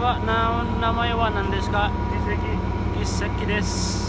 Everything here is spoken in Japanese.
は名前は何ですか？実績。実績です。